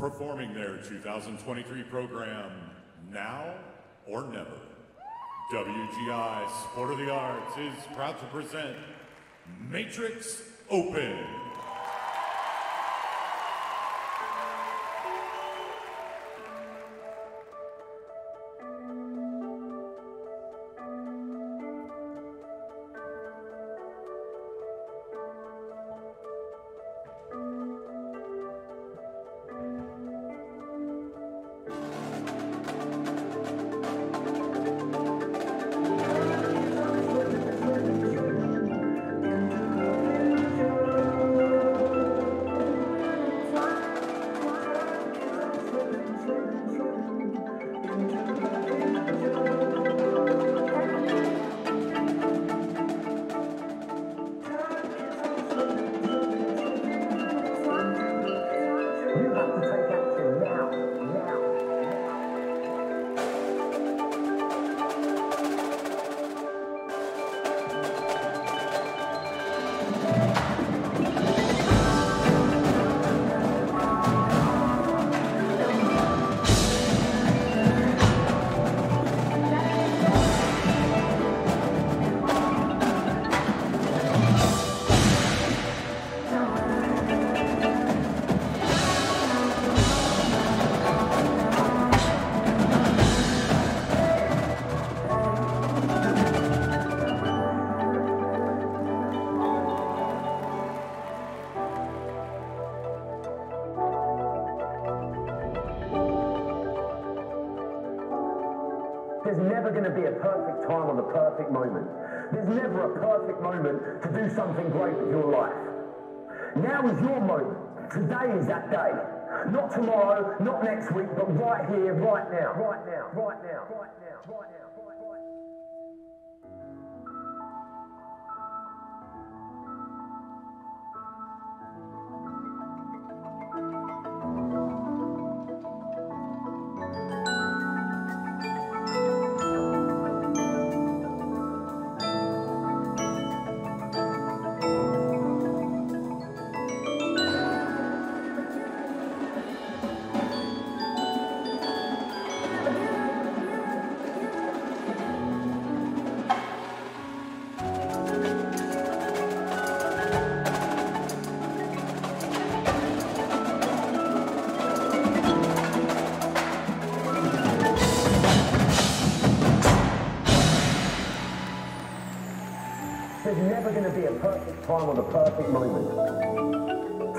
Performing their 2023 program, Now or Never. WGI Sport of the Arts is proud to present Matrix Open. There's never going to be a perfect time or the perfect moment. There's never a perfect moment to do something great with your life. Now is your moment. Today is that day. Not tomorrow, not next week, but right here, right now. Right now, right now, right now, right now, right now. Be a perfect time or the perfect moment.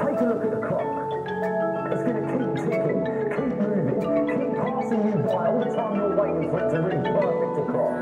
Take a look at the clock. It's going to keep ticking, keep moving, keep passing you by all the time you're waiting for it to reach perfect o'clock.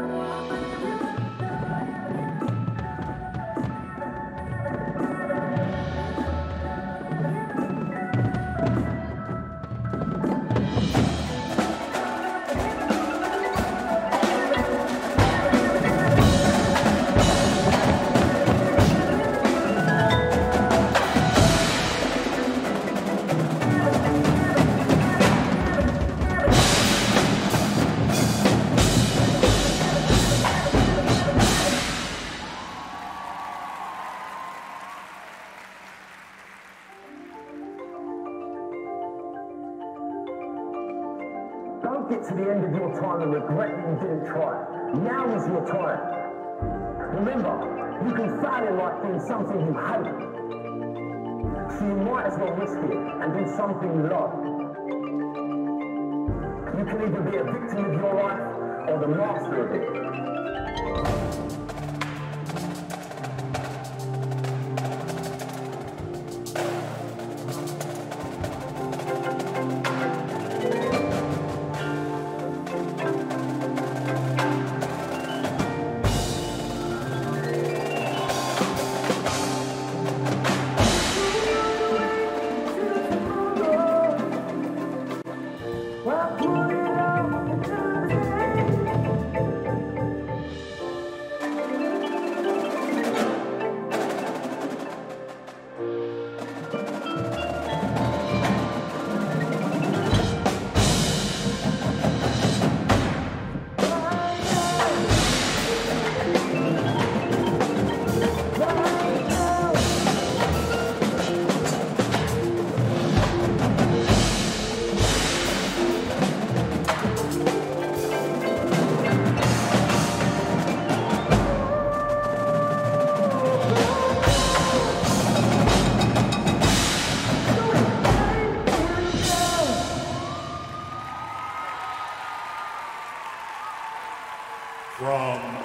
Get to the end of your time and regret that you didn't try. Now is your time. Remember, you can fail in life doing something you hate. So you might as well risk it and do something you love. You can either be a victim of your life or the master of it.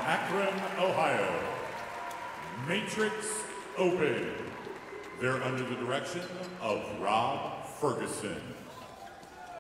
Akron, Ohio, Matrix Open. They're under the direction of Rob Ferguson.